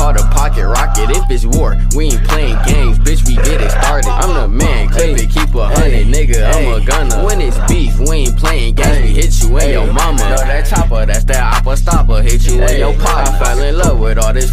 call the pocket rocket. If it's war, we ain't playing games, bitch. We get it started. I'm the man, clip it, keep a hundred, nigga. I'm a gunner. When it's beef, we ain't playing games. We hit you in your mama. Know that chopper, that's that oppa stopper. Hit you in your pop. I fell in love with all this